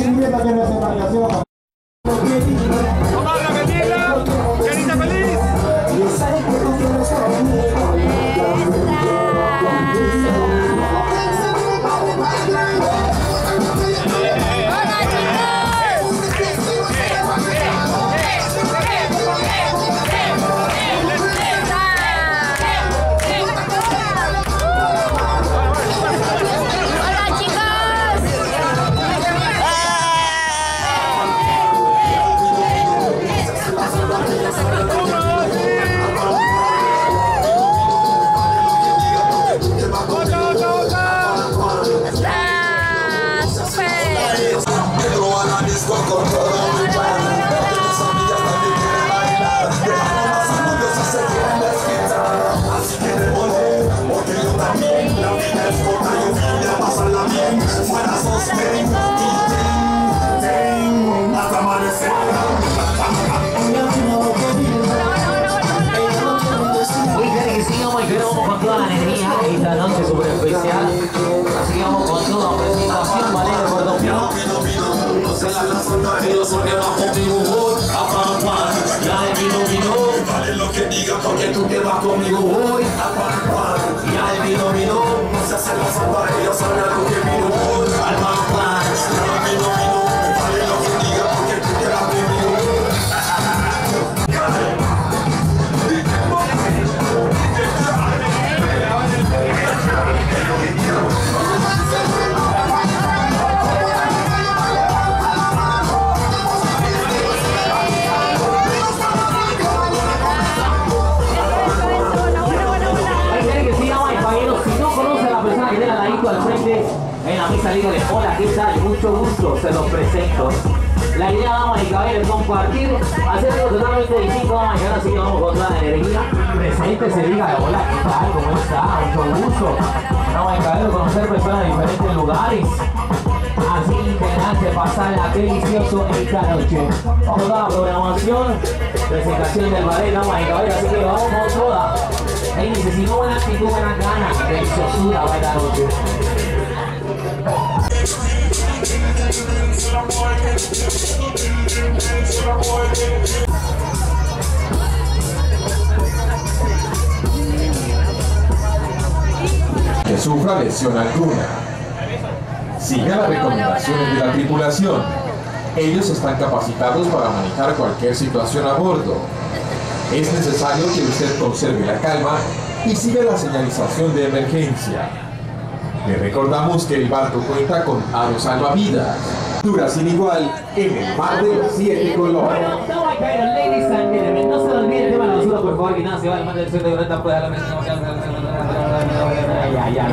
aquí en nuestra embarcación. Vamos con toda presentación, Valerio Cordón. No se la lanzan maridos porque va conmigo voy a pan, pan. Ya el vino, vino, vale lo que diga porque tú te vas conmigo voy a pan. Ya el vino, vino, no se hacen las ellos saben a lo que vino voy en la mesa dígale, hola, ¿qué tal? Mucho gusto, se los presento. La idea, damas y caballeros, compartir, hacer algo totalmente distinto, damas y caballeros, así vamos con toda la energía. Presente, se diga, hola, ¿qué tal? ¿Cómo está? Mucho gusto. Damas y caballeros, conocer personas de diferentes lugares. Así integrarse, pasarla delicioso esta noche. Vamos a toda la programación, presentación del ballet, damas y así que vamos con toda. Ahí dice, si no buena actitud, buena gana, preciosura va esta noche. Que sufra lesión alguna. Siga las recomendaciones de la tripulación. Ellos están capacitados para manejar cualquier situación a bordo. Es necesario que usted conserve la calma y siga la señalización de emergencia. Le recordamos que el barco cuenta con aros salvavidas. Dura sin igual en el mar de los siete colores. No se nos olvide el tema de la basura, por favor, que nada se va al mar del sur de Violeta, pues a la mesa. Ya, ya.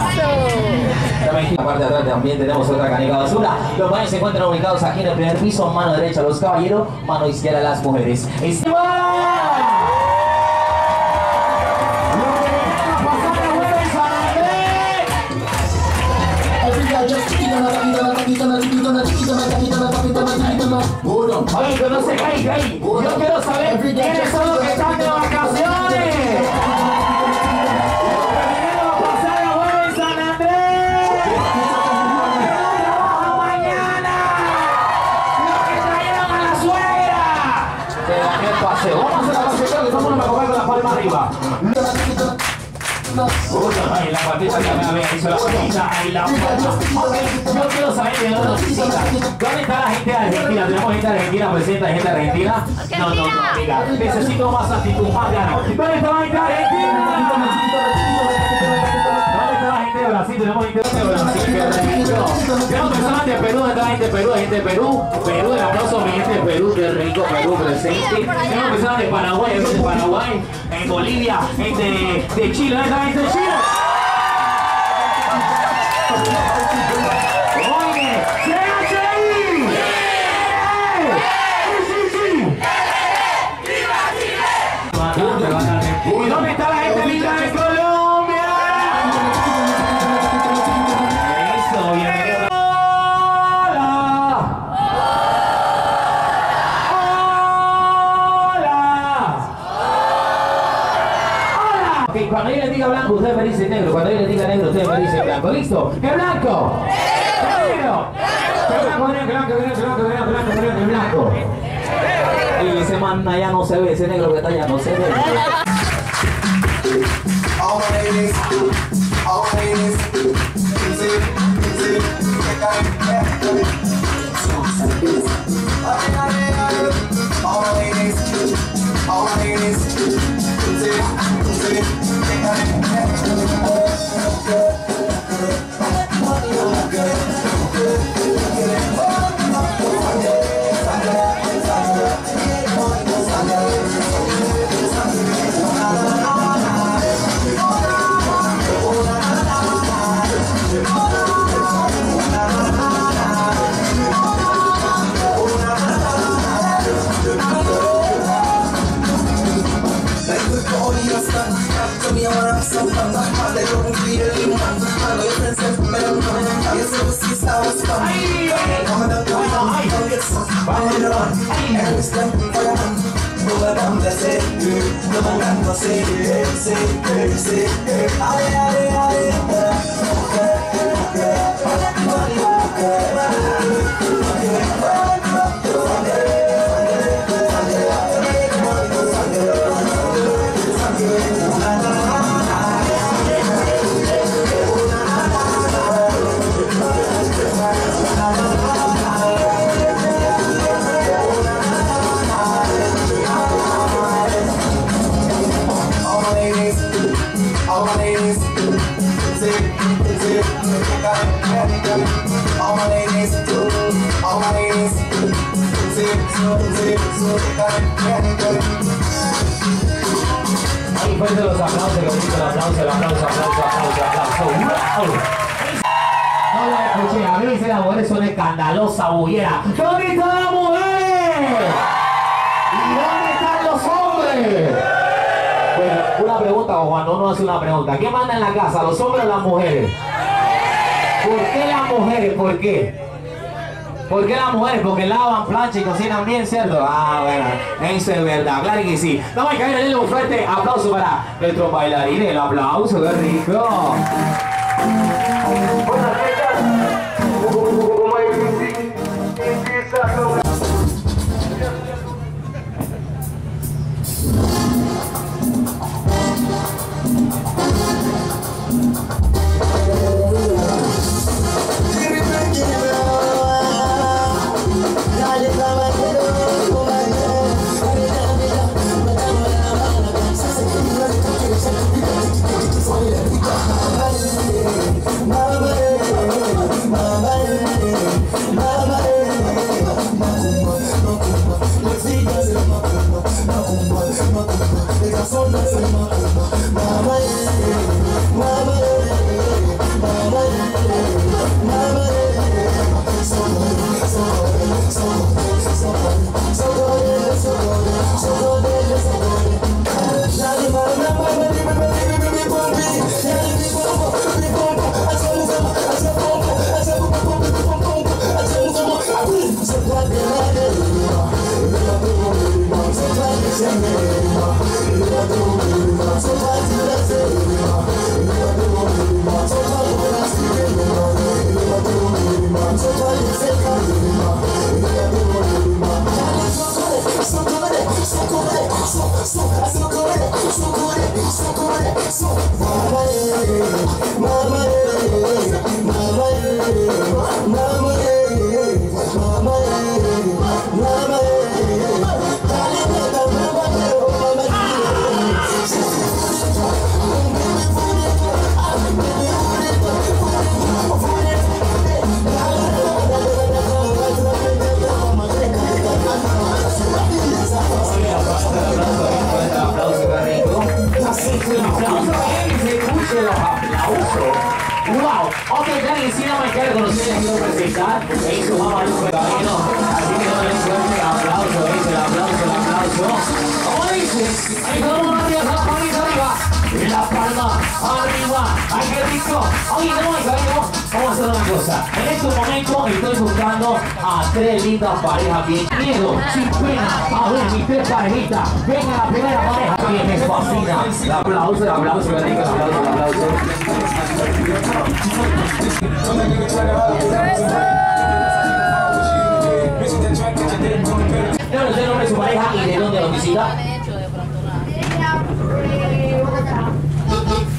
La parte de atrás también tenemos otra canica de basura. Los baños se encuentran ubicados aquí en el primer piso, mano derecha los caballeros, mano izquierda las mujeres. ¡Esteban! きとなじきとなじきとなじきとなじきとなじきとなゴードン。アイドの世界がいい。夜のサメ。エブリデイのその下段では。La la yo quiero saber de dónde. ¿Dónde está la gente de Argentina? ¿Tenemos gente de Argentina, presidenta de gente de Argentina? No, no, no, amiga. Necesito más actitud, más ganas. ¿Dónde está la gente de Argentina? ¿Dónde está la gente de Brasil? Tenemos gente de Brasil. qué rico. Tenemos personas de Perú, ¿dónde está la gente de Perú? Hay gente de Perú. Perú, el aplauso mi gente de Perú, qué rico, Perú presente. Tenemos personas de Paraguay, hay gente de Paraguay, en Bolivia, gente de, de Chile, ¿dónde está la gente de Chile? 怎么还 cuando yo les diga blanco, ustedes me dicen negro. Cuando yo les diga negro, ustedes me dicen blanco. ¿Listo? ¿Qué blanco? ¿Qué negro? ¿Qué blanco, blanco, blanco, blanco, blanco, blanco, blanco. Y ese man allá no se ve, ese negro que está allá no se ve. All ladies, all ladies, easy, easy, take out it, All my ladies, all você, você. Find it on, every step we go. Roll down the set, roll down the set, say, say, say, aye, aye, aye, aye, aye, aye, aye, aye, aye, aye, aye, aye, all my ladies, easy, take out it, All my ladies, all my ladies, it. No la escuché, a mí dice la mujer son escandalosa, bullera. ¿Dónde están las mujeres? ¿Y dónde están los hombres? Una pregunta, o cuando uno hace una pregunta. ¿Quién manda en la casa, los hombres o las mujeres? ¿Por qué las mujeres? ¿Por qué? ¿Por qué las mujeres? Porque lavan, planchan y cocinan bien, ¿cierto? Ah, bueno, eso es verdad, claro que sí. Vamos a caer un fuerte aplauso para nuestro bailarín, el aplauso, qué rico. Un se escuche los aplausos. Wow, me quiere conocer, les quiero presentar. Mamá Lupe Camino. Así que no aplauso, el aplauso, el aplauso. Todo arriba la palma arriba. ¡Ay, qué rico! ¡Ay, no, no! Vamos a hacer una cosa. En este momento estoy buscando a tres lindas parejas bien miedo. A ver, mis tres parejitas. Venga, la primera pareja que me fascina. El aplauso, el aplauso, el aplauso, el aplauso. Su pareja y de dónde lo visita.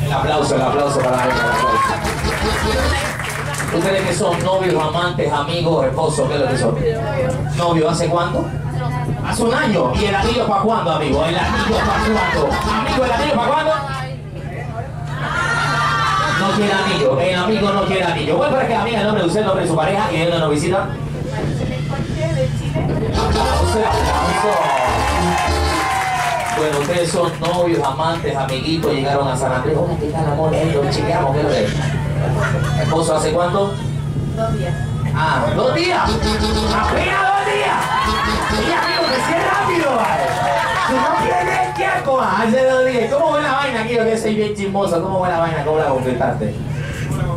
El aplauso, el aplauso para aplauso. ¿Ustedes que son novios, amantes, amigos, esposos? ¿Qué es lo que son? ¿Novio hace cuánto? Hace un año. ¿Y el anillo para cuándo, amigo? ¿El anillo para cuándo? Amigo, ¿el anillo para cuándo? No quiere anillo. El amigo no quiere anillo. Voy para que amiga el nombre de usted, el nombre de su pareja y él nos visita. Aplauso, aplauso. Bueno, ustedes son novios, amantes, amiguitos, llegaron a San Andrés. ¿qué tal, amor? Eh, Nos chequeamos, ¿qué es lo? ¿Esposo hace cuánto? Dos días. Ah, dos días. Apenas dos días. Y amigo, que sí es rápido, vale. Si no tienes tiempo, hace dos días. ¿Cómo va la vaina aquí? Yo que soy bien chismoso. ¿Cómo va la vaina? ¿Cómo la conquistaste? Ah,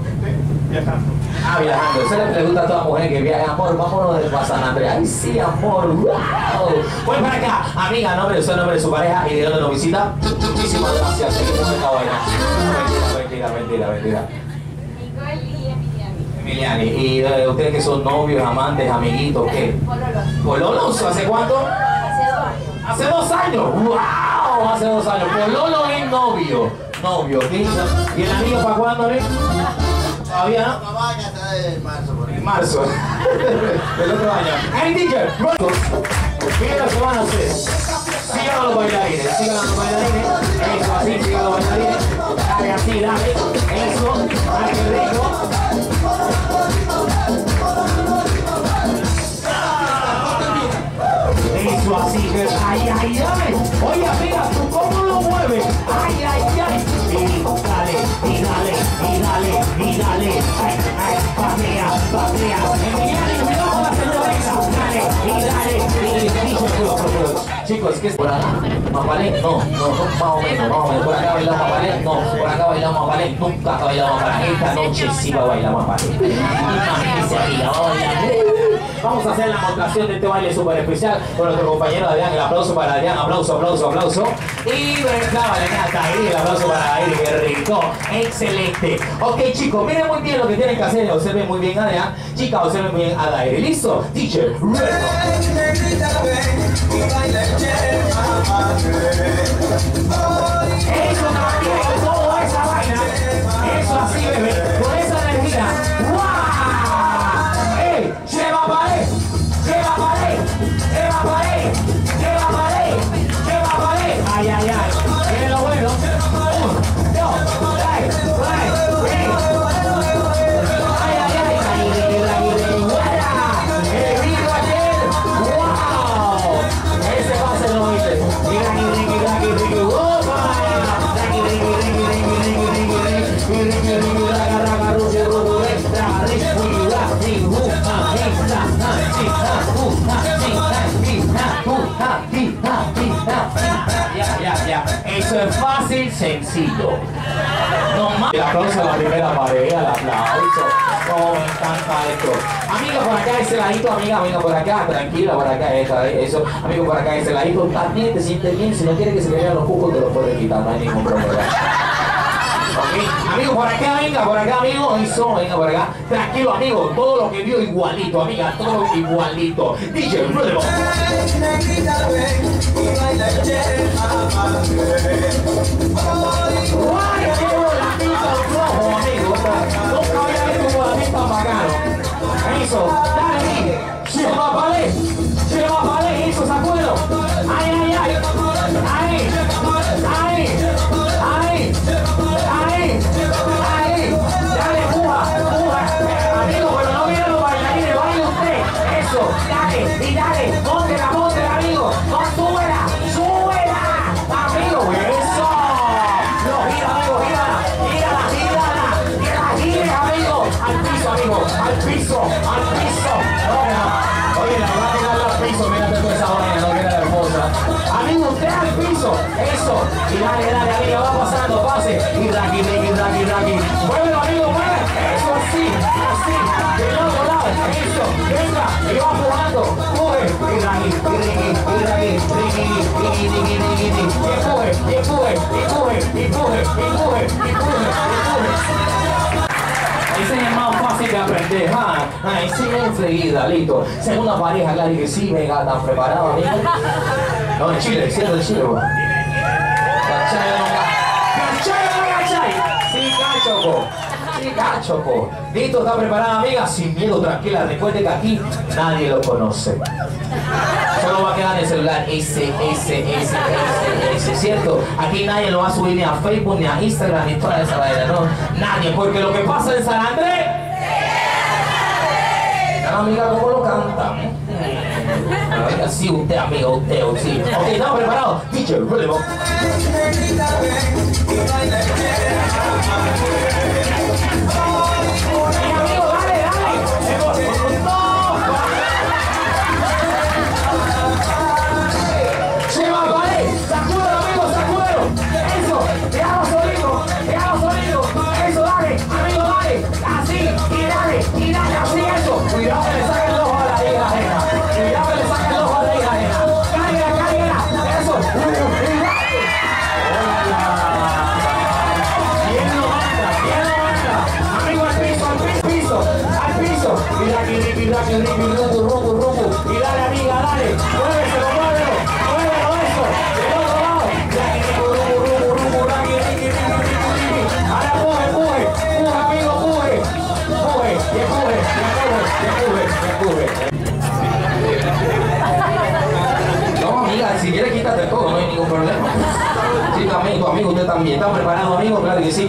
viajando. Eso es lo que le gusta a toda mujer que viaja. Amor, vámonos de San Andrés. Ay, sí, amor. Wow. Voy para acá. Amiga, nombre usted, nombre de su pareja y de dónde nos visita. Muchísimas gracias. Seguimos en la vaina. Mentira, mentira, mentira, mentira. Emiliani, y de ustedes que son novios, amantes, amiguitos, ¿qué? ¿Pololos? ¿Hace cuánto? Hace dos años. ¡Wow! Hace dos años. Pololo es novio. Novio. ¿Y el amigo para cuándo, eh? Todavía no. En marzo. Del otro año. Hey, teacher, pronto. ¿Qué es lo que van a hacer? Sigan a los bailarines, sigan a los bailarines. Eso, así, sigan a los bailarines. Dale, así, dale. Eso, dale, rico. Eso así, que ay, ay, ay. Oye, amiga, ¿tú cómo lo mueves? Ay, ay, ay. Ay, patea, patea. Emiliano, cuidado con la señorita. Dale, y dale, y. Chicos, ¿qué es por acá? ¿Mapalé? No, no, no, más o menos, más o menos. ¿Por acá bailamos mapalé? No, por acá bailamos mapalé. Nunca ha bailado mapalé. Esta noche sí va a bailar mapalé. Vamos a bailar. Vamos a hacer la montación de este baile súper especial con nuestro compañero Adrián. El aplauso para Adrián, aplauso, aplauso, aplauso. Y verdad, Valenata, ahí el aplauso para Aire, qué rico, excelente. Ok, chicos, miren muy bien lo que tienen que hacer. Observen muy bien a Adrián. Chicas, observen muy bien al aire. ¿Listo? Teacher. Eso es fácil, sencillo. No. El aplauso a la primera pareja, el aplauso. Oh, me encanta esto. Por acá, ese ladito, amiga, amiga por acá, tranquila por acá, eso, eso. Amigo por acá, ese ladito, también te sientes bien. Si no quieres que se te vean los cucos, te los puedes quitar, no hay ningún problema. Ok, Amigo, por acá, venga, por acá, amigo. Eso, venga, por acá. Tranquilo, amigo. Todo lo que vio igualito, amiga. Todo igualito. DJ. ¡Guay, Eso. Y dale, dale, amigo. Va pasando, pase. Y raki, raki, raki, raki. Muévelo, amigo, mueve. Eso, así, así. Del otro lado. Eso. Venga. Y va jugando. Mueve. Y raki, y riki, y raki, riki, riki, riki, riki, riki. Y empuje, y empuje, y empuje, y empuje, y empuje, y empuje, y empuje. Ese es más fácil de aprender, ¿ah? Ay, sí, enseguida, listo. Segunda pareja, claro que sí, venga, ¿están preparados, amigo? No, en Chile, cierto, en Chile, vos. ¿Cachai o? Sí, cacho. Sí, ¿está preparada, amiga? Sin miedo, tranquila. Recuerde que aquí nadie lo conoce. Solo va a quedar en el celular ese, ese, ese, ese, ese, ¿cierto? Aquí nadie lo va a subir ni a Facebook, ni a Instagram, ni toda esa vaina, ¿no? Nadie, porque lo que pasa en San Andrés... La amiga, ¿cómo lo canta? Amiga, sí, usted, amiga, usted, sí. Ok, ¿estamos preparados? DJ, I'm gonna make it.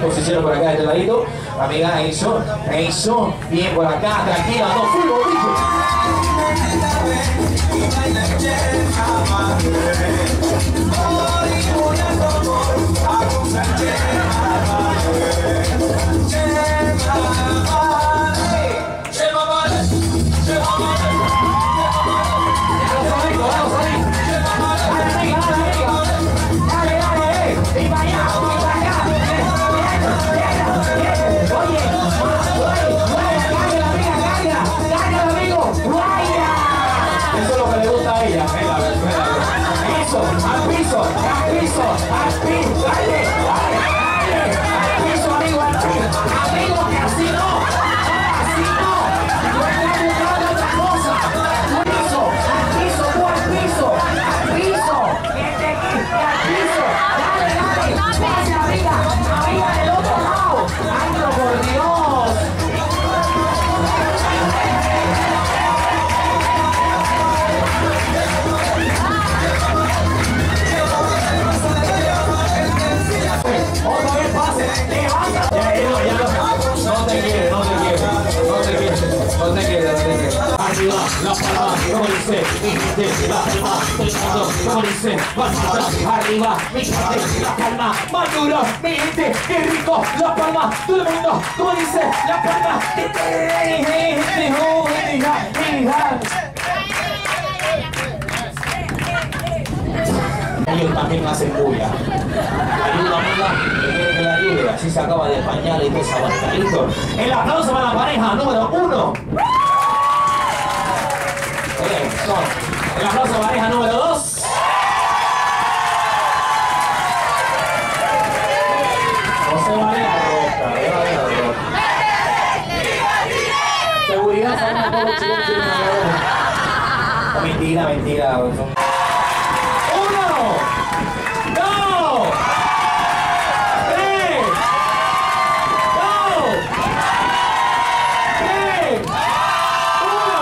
Posiciones por acá de este ladito. Amiga, eso, eso, bien por acá, tranquila, no bicho. Arriba, mi gente, la palma, más duro, mi gente, qué rico, la palma, todo el mundo, como dice, la palma, ellos también hacen bulla. Ayuda, amiga, que la ayude. Así se acaba de pañal y de esa. Listo. El aplauso para la pareja número uno. Son. El aplauso para la pareja número dos. No se vale la roca, no se vale la roca. Seguridad, ¿saben? Todos los chicos tienen una roca. Mentira, mentira. ¡Uno! ¡Dos! ¡Tres! ¡Dos! ¡Tres! ¡Uno!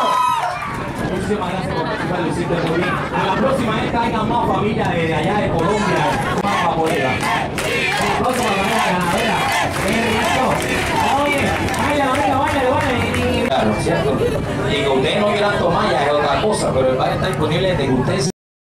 Muchísimas gracias por participar, hiciste muy bien. A la próxima vez traigan más familia de allá de Colombia, más papoleras. La próxima la ganadera. ¡Qué rico! Oye, vaya, venga, ¿cierto? Y que ustedes no quieran tomar ya es otra cosa, pero el bar está disponible desde que ustedes